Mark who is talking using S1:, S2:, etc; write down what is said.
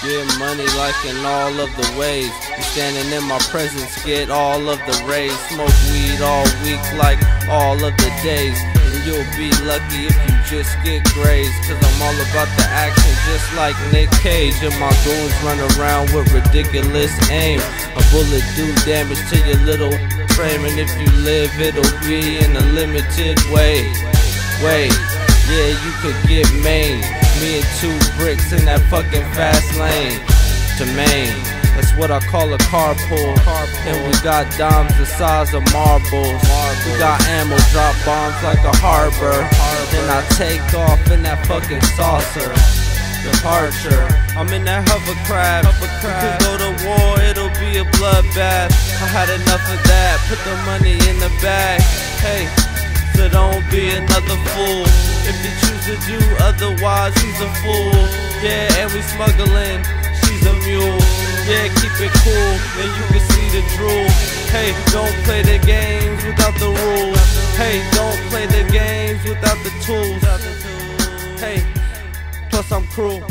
S1: Get money like in all of the ways. You standing in my presence, get all of the rays. Smoke weed all week like all of the days. And you'll be lucky if you just get grazed. Cause I'm all about the action, just like Nick Cage. And my goons run around with ridiculous aim. A bullet do damage to your little frame. And if you live, it'll be in a limited way. Wait, yeah, you could get Maine. Me and two bricks in that fucking fast lane to Maine. That's what I call a carpool. And we got dimes the size of marbles. We got ammo, drop bombs like a harbor. Then I take off in that fucking saucer. Departure. I'm in that hovercraft. We could go to war, it'll be a bloodbath. I had enough of that. Put the money in the bag. Hey, don't be another fool. If you choose to do otherwise, he's a fool. Yeah, and we smuggling, she's a mule. Yeah, keep it cool, and you can see the drool. Hey, don't play the games without the rules. Hey, don't play the games without the tools. Hey, plus I'm cruel.